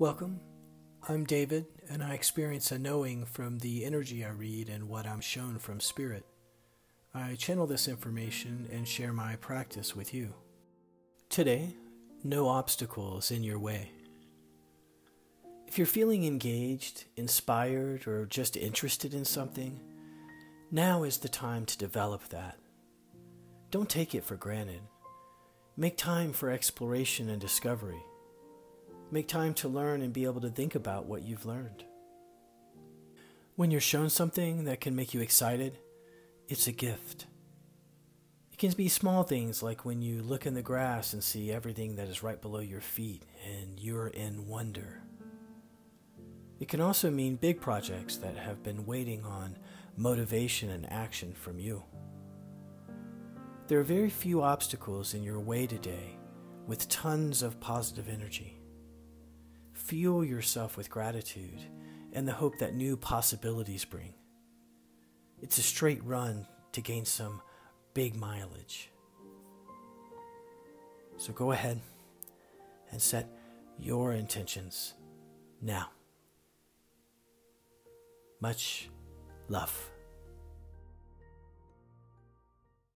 Welcome. I'm David, and I experience a knowing from the energy I read and what I'm shown from Spirit. I channel this information and share my practice with you. Today, no obstacles in your way. If you're feeling engaged, inspired, or just interested in something, now is the time to develop that. Don't take it for granted. Make time for exploration and discovery. Make time to learn and be able to think about what you've learned. When you're shown something that can make you excited, it's a gift. It can be small things like when you look in the grass and see everything that is right below your feet and you're in wonder. It can also mean big projects that have been waiting on motivation and action from you. There are very few obstacles in your way today with tons of positive energy. Fuel yourself with gratitude and the hope that new possibilities bring. It's a straight run to gain some big mileage. So go ahead and set your intentions now. Much love.